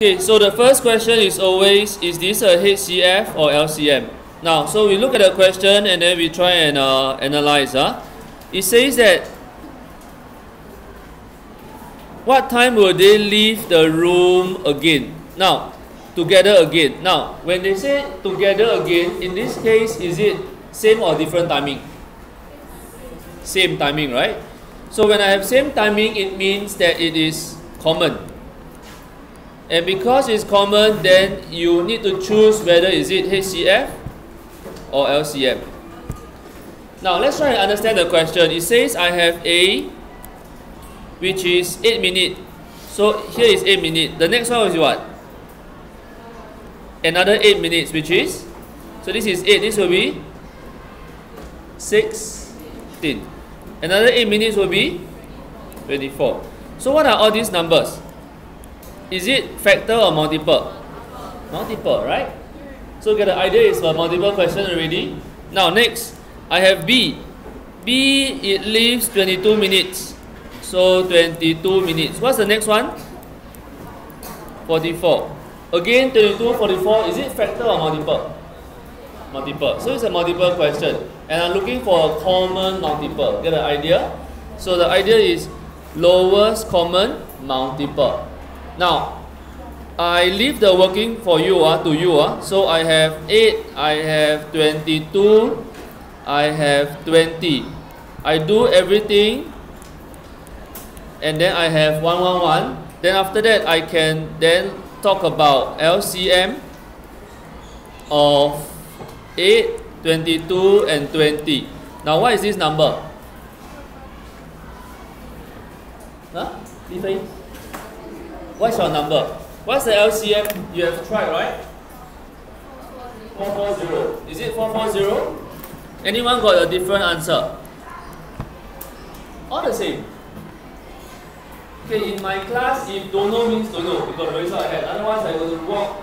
Okay, so the first question is always, is this a HCF or LCM? Now, so we look at the question and then we try and uh, analyze. Huh? It says that, what time will they leave the room again? Now, together again. Now, when they say together again, in this case, is it same or different timing? Same timing, right? So when I have same timing, it means that it is common. And because it's common, then you need to choose whether is it HCF or LCM. Now let's try and understand the question. It says I have A, which is 8 minutes. So here is 8 minutes. The next one is what? Another 8 minutes, which is? So this is 8. This will be 16. Another 8 minutes will be 24. So what are all these numbers? Is it factor or multiple? Multiple, right? So get the idea is a multiple question already. Now next, I have B. B, it leaves 22 minutes. So 22 minutes. What's the next one? 44. Again, 22, 44, is it factor or multiple? Multiple. So it's a multiple question. And I'm looking for a common multiple. Get the idea? So the idea is lowest common multiple. Now, I leave the working for you uh, to you. Uh. So I have 8, I have 22, I have 20. I do everything and then I have 111. Then after that, I can then talk about LCM of 8, 22 and 20. Now what is this number? Huh? What's your number? What's the LCM you have tried, right? 440. Is it 440? Anyone got a different answer? All the same. Okay, in my class, if don't know means don't know, because result I had. Otherwise, I will walk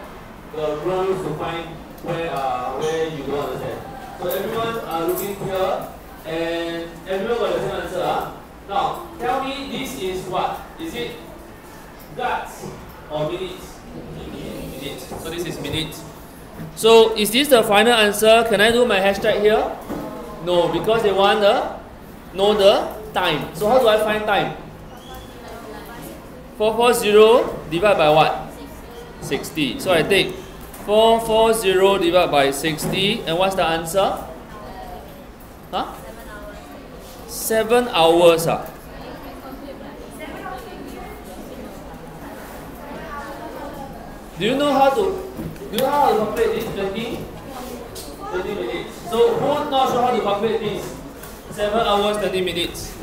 the rooms to find where uh, where you don't understand. So everyone are looking here, and everyone got the same answer. Uh? Now, tell me this is what? Is it guts or minutes? Minutes. So this is minutes. So is this the final answer? Can I do my hashtag here? No, because they want the know the time. So how do I find time? 440 divided by what? 60. So I take 440 divided by 60 and what's the answer? Huh? 7 hours. Ah. Do you know how to do you know how to calculate this 20? 20 minutes. So who not sure how to calculate this? 7 hours 30 minutes.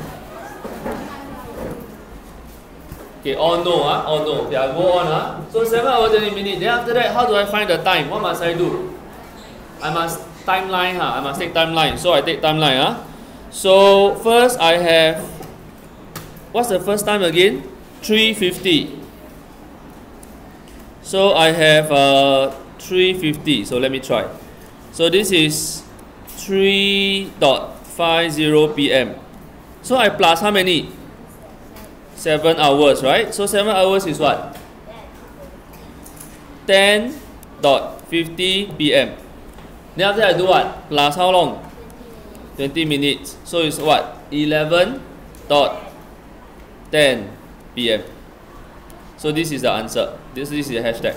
Okay, all no, ah, all no. I'll go on. Ah. So 7 hours 30 minutes. Then after that, how do I find the time? What must I do? I must timeline, huh? I must take timeline. So I take timeline. Huh? So first I have, what's the first time again? 350. So I have uh, 350. So let me try. So this is 3.50 p.m. So I plus how many? 7 hours, right? So 7 hours is what? 10.50 p.m. Then after I do what? Plus how long? 20 minutes. So it's what? 11 dot 10 p.m. So this is the answer. This, this is the hashtag.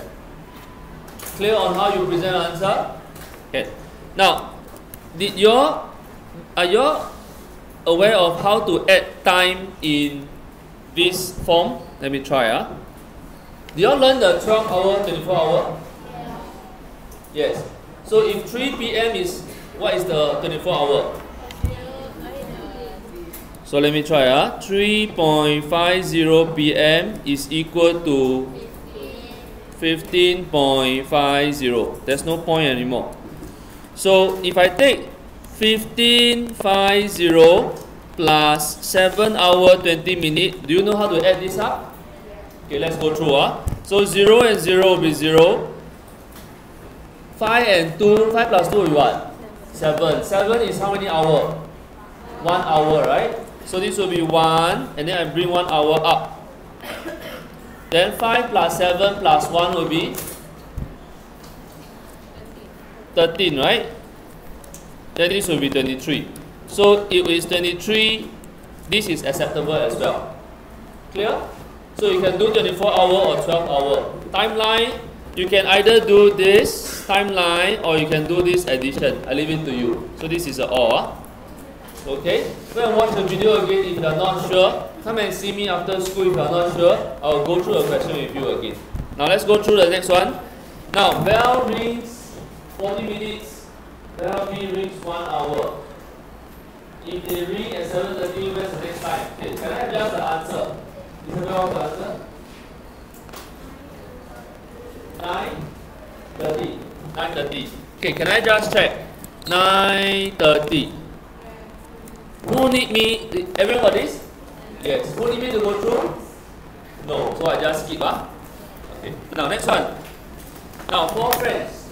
Clear on how you present the answer? Okay. Now, did you are you aware of how to add time in this form? Let me try. Uh. Did you learn the 12 hour, 24 hour? Yeah. Yes. So if 3 p.m. is, what is the 24 hour? So let me try. Uh. 3.50 p.m. is equal to 15.50. There's no point anymore. So if I take 15.50 plus 7 hour 20 minute, do you know how to add this up? Okay, let's go through. Uh. So 0 and 0 will be 0. 5 and 2, 5 plus 2 is what? 7. 7 is how many hour? 1 hour, right? So this will be 1, and then I bring 1 hour up. Then 5 plus 7 plus 1 will be 13, right? Then this will be 23. So if it is 23, this is acceptable as well. Clear? So you can do 24 hour or 12 hour. Timeline, you can either do this timeline or you can do this addition. I leave it to you. So this is a or. Okay? Go and watch the video again if you are not sure. Come and see me after school if you are not sure. I will go through the question with you again. Now let's go through the next one. Now bell rings 40 minutes. Bell rings 1 hour. If they ring at 7.30, where's the next time? Okay, can I adjust the answer? Isabel, what's the answer? 9.30. 9.30. Okay, can I just check? 9.30. Who need me? Everyone this? Yes. Who need me to go through? No. So I just skip. Ah. Okay. Now next one. Now four friends.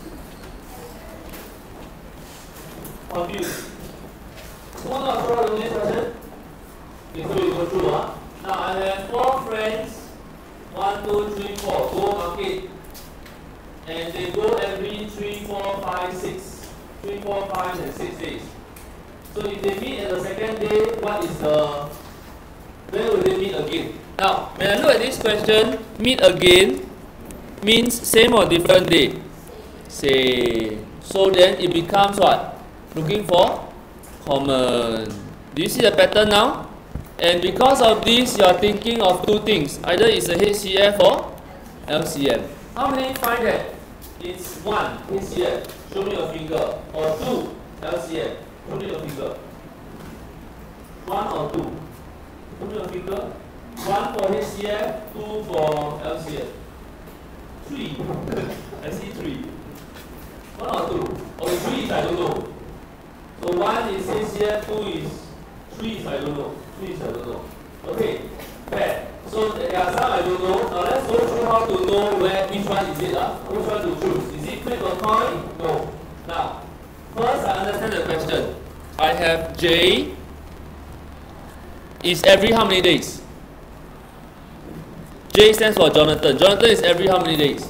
Confused. Who not sure of this question? So we go through. Ah. Now I have four friends. One, two, three, four. Go market. And they go every three, four, five, six. Three, four, five, and six days. So if they meet at the second day, what is the when will they meet again? Now, when I look at this question, meet again means same or different day? Same. So then it becomes what? Looking for common. Do you see the pattern now? And because of this, you are thinking of two things. Either it's a HCF or LCM. How many find that? It's one HCF. Show me your finger. Or two LCM. Show me your finger. One or two. Me your finger. One for HCF, two for LCM. Three. I see three. One or two? Or three is I don't know. So one is HCF, two is three is I don't know. Three is I don't know. Okay, fair. So there are some I don't know. Now let's go through how to know where which one is it. Uh? Which one to choose? Is it flip a coin? No. Now, first I understand the question. I have J is every how many days? J stands for Jonathan. Jonathan is every how many days?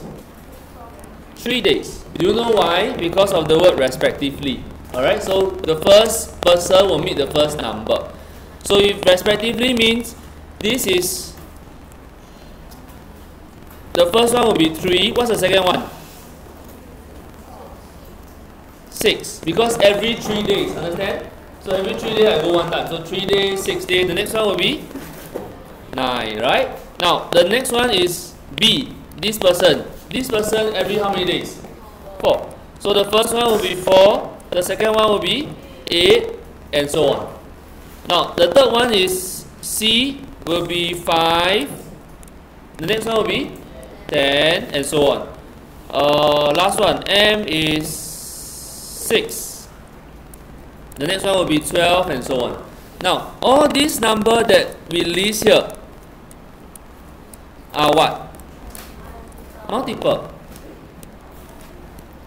Three days. Do you know why? Because of the word respectively. Alright, so the first person will meet the first number. So if respectively means this is the first one will be 3. What's the second one? 6. Because every 3 days, understand? So every 3 days I go one time. So 3 days, 6 days. The next one will be 9, right? Now, the next one is B. This person. This person every how many days? 4. So the first one will be 4. The second one will be 8 and so on. Now, the third one is C will be 5. The next one will be 10 and so on. Uh, last one, M is 6. The next one will be 12 and so on. Now, all these number that we list here are what? Multiple.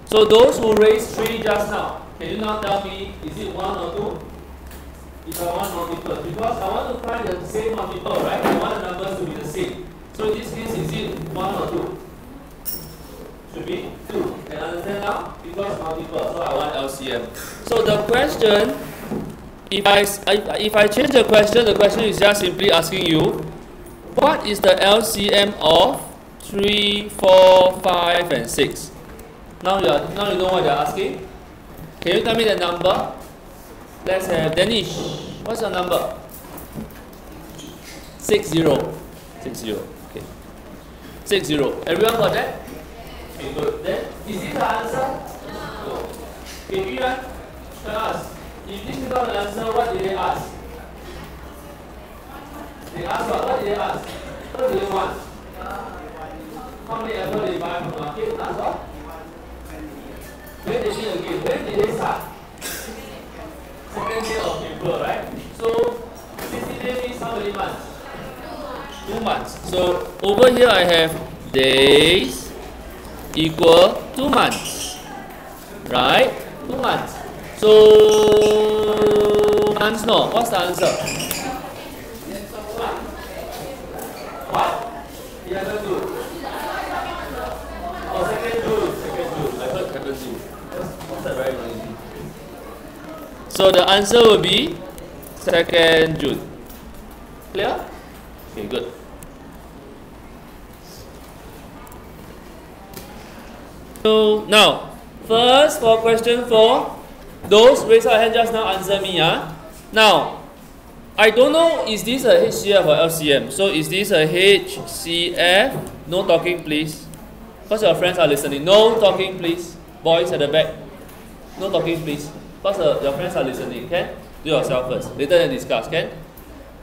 So those who raised 3 just now, can you now tell me, is it 1 or 2? If I want multiple, because I want to find the same multiple, right? I want the numbers to be the same. So in this case, is it 1 or 2? Should be 2. Can understand now? Because multiple, so I want LCM. So the question, if I, if I change the question, the question is just simply asking you, what is the LCM of 3, 4, 5, and 6? Now you, are, now you know what are asking? Can you tell me the number? Let's have Danish. What's your number? 60. 60. Okay. 60. Everyone got that? Okay, good. Then, is it the answer? No. Okay, Yuan, us. If this is not the answer, what did they ask? They asked what? What did they ask? What do they want? How many apples they buy from the market? That's what? When they again? When did they start? Second day of April, right? So 60 days means how many months? Two months. So over here I have days equal two months. Right? Two months. So, answer no. What's the answer? What? Oh, second. Second. I. What's? So the answer will be second June. Clear? Okay, good. So now, first for question four those raise your hand just now answer me. Ah. Now, I don't know is this a HCF or LCM. So is this a HCF? No talking please. Because your friends are listening. No talking please. Boys at the back. No talking please. Because uh, your friends are listening. Okay? Do yourself first. Later then discuss. Okay?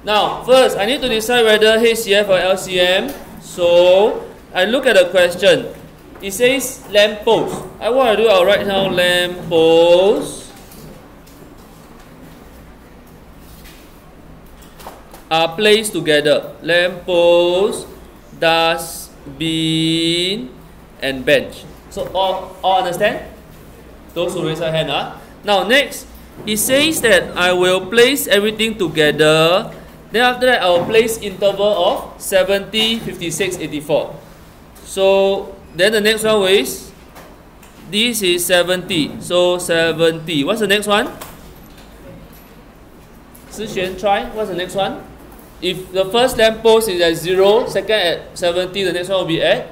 Now, first I need to decide whether HCF or LCM. So I look at the question. It says lamp post. I want to do, I'll write down lamp post. Are placed together. Lamp post, dustbin, and bench. So all, all understand? Those who raise their hand. Huh? Now next, it says that I will place everything together. Then after that, I will place interval of 70, 56, 84. So then the next one is, this is 70. So 70. What's the next one? Sixuan, try. What's the next one? If the first lamp post is at 0, second at 70, the next one will be at?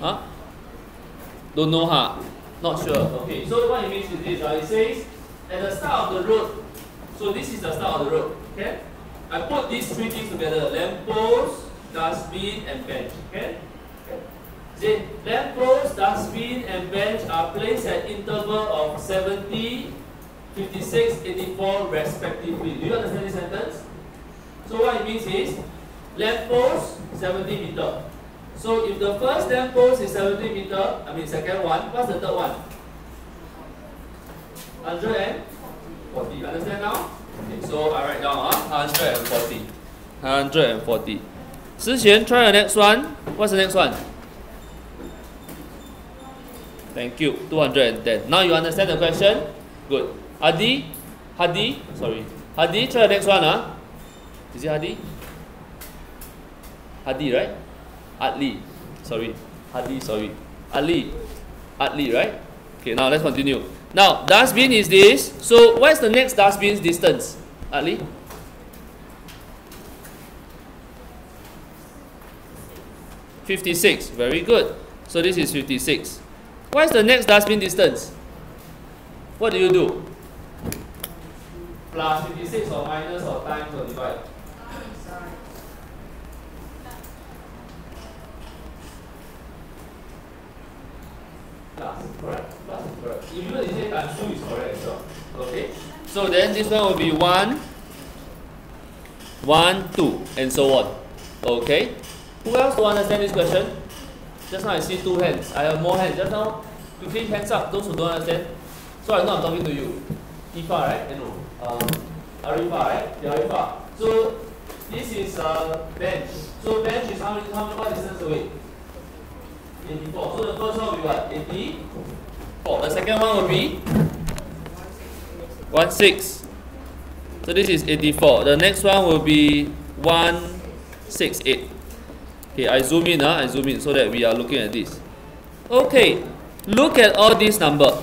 Huh? Don't know, huh? Not sure. Okay, so what it means is this. Uh, it says, at the start of the road, so this is the start of the road, okay? I put these three things together, lamp post, dustbin, and bench. Okay? The lamp post, dustbin, and bench are placed at interval of 70, 56, 84 respectively. Do you understand this sentence? So what it means is, lamp post, 70 meter. So if the first lamp post is 70 meter, I mean second one, what's the third one? 140. Understand now? Okay, so I write down uh, 140. 140. 之前 try the next one. What's the next one? Thank you. 210. Now you understand the question? Good. Hadi? Hadi? Sorry. Hadi, try the next one. Huh? Is it Hadi? Hadi, right? Adli. Sorry. Hadi, sorry. Ali. Adli, right? Okay, now let's continue. Now, dustbin is this. So, what's the next dustbin's distance? Adli? 56. Very good. So this is 56. What is the next dustbin distance? What do you do? Plus 56 or minus or times or divide? Plus, correct. Plus correct. If you say times 2 is correct well. Okay? So then this one will be 1, 1, 2, and so on. Okay? Who else to understand this question? Just now I see two hands. I have more hands. Just now, quickly hands up, those who don't understand. So I know I'm talking to you. Ifa, right? Eh, no. Um, Arifa, right? Yeah, Arifa. So this is a bench. So bench is how many, how many, distance away? 84. So the first one will be what? 84. The second one will be 1 6. So this is 84. The next one will be 168. Okay, I zoom in, uh, I zoom in so that we are looking at this. Okay, look at all these number.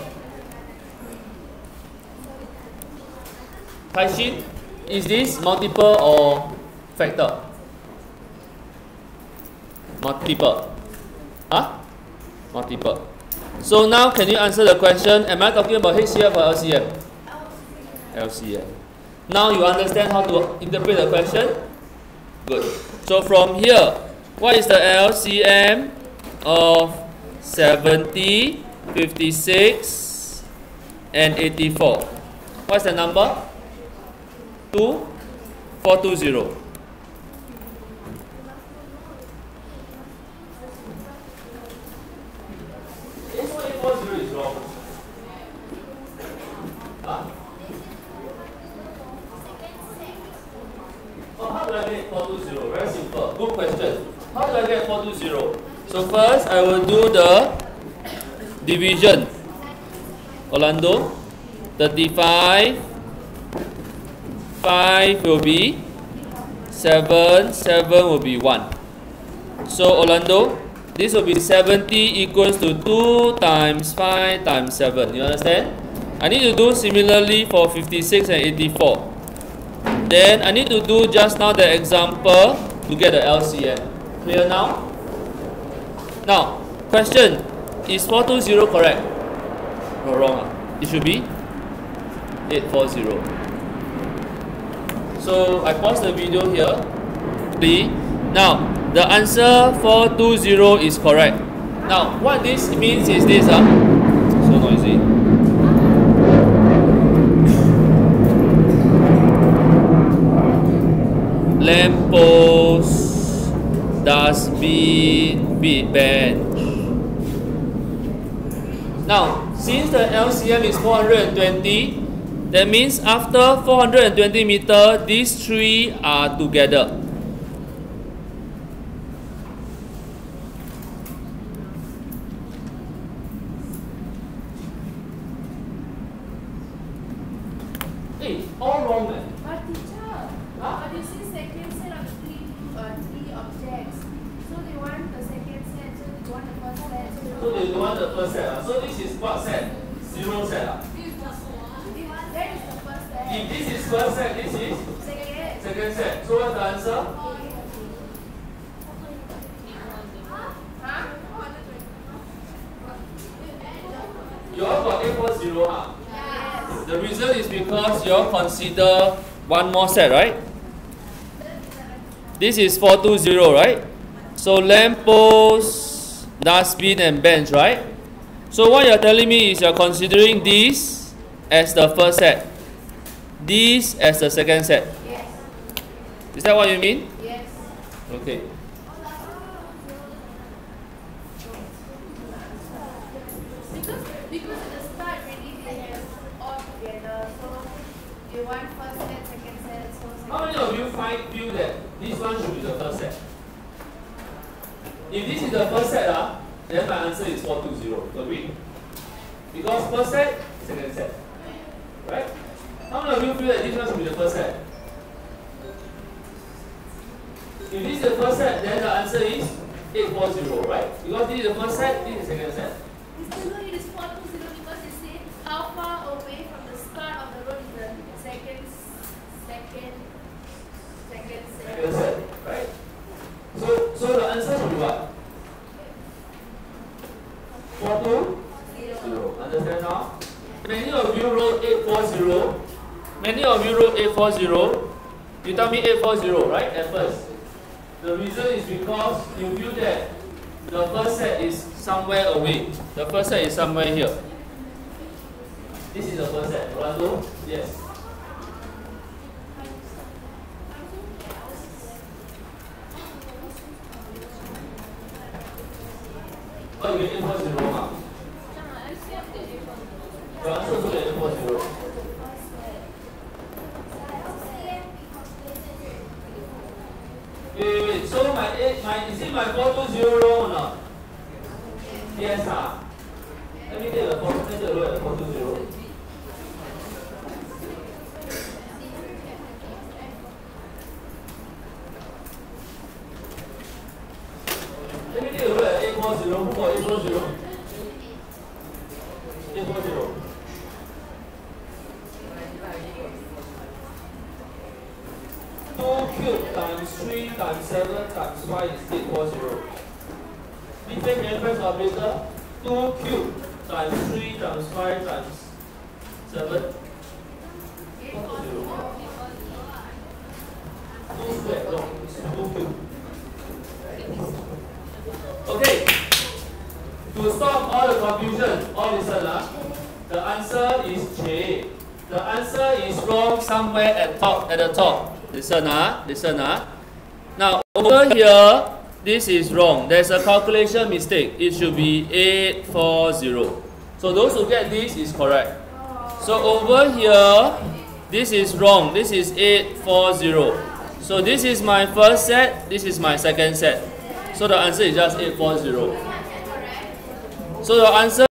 Taishin, is this multiple or factor? Multiple. Huh? Multiple. So now can you answer the question, am I talking about HCF or LCM? LCM. Now you understand how to interpret the question? Good. So from here, what is the LCM of 70, 56, and 84? What's the number? 2, 420. Oh, how do I get 420? Very simple. Good question. How do I get 420? So first I will do the division. Orlando, 35, 5 will be 7, 7 will be 1. So Orlando, this will be 70 equals to 2 times 5 times 7. You understand? I need to do similarly for 56 and 84. Then I need to do just now the example to get the LCM. Clear now? Now, question, is 420 correct? Or wrong? Ah? It should be 840. So I pause the video here. B. Now, the answer 420 is correct. Now, what this means is this. Uh, so noisy. Lamp post, dustbin, big bench. Now, since the LCM is 420, that means after 420 meter, these three are together. Hey, all wrong man. But teacher, Huh? but you see second set of three uh, three objects. So they want the second set, so they want the first set. So they want the first set. So this is what set? Zero set. ah. That is the first set. If this is first set, this is Second. second set. So what's the answer? You all got 840 ah. Yes. The reason is because you all consider one more set, right? This is 420, right? So lamp post, dustbin and bench, right? So what you're telling me is you're considering this as the first set. This as the second set. Yes. Is that what you mean? Yes. Okay. Because because at the start already they have all together. So they want first set, second set, so second. How many of you find feel that this one should be the first set? If this is the first set, ah, then my answer is 420. Agree? Because first set, second set. Right? You feel that this one should be the first set? If this is the first set, then the answer is 840, right? Because this is the first set, this is the second set. Mr. Lu, it is 420 because they say how far away from the start of the road is the second, second, second set. Second set, right? So, so the answer should be what? 42? Zero. Understand now? Many of you wrote 840. Many of you wrote 840. You tell me 840, right? At first. The reason is because you feel that the first set is somewhere away. The first set is somewhere here. This is the first set. Rolando? Yes. Oh, you get 840 ah? Your answer also get 840. Wait, wait, wait. So my eight, my is it my four two zero wrong or not? Yes, ah. Let me take the four, let me take a look at the four two zero. Let me take a look at eight four zero. Who got eight four zero? Eight four zero. Two cube times three times seven times five is eight four zero. Different can you press calculator? Two cube times three times five times seven. Four zero. Two square, no, it's two cube. Okay. To stop all the confusion, all listen ah. The answer is J. The answer is wrong somewhere at top at the top. Listen ah, listen ah. Now over here, this is wrong. There's a calculation mistake. It should be 840. So those who get this is correct. So over here, this is wrong. This is 840. So this is my first set, this is my second set. So the answer is just 840. So the answer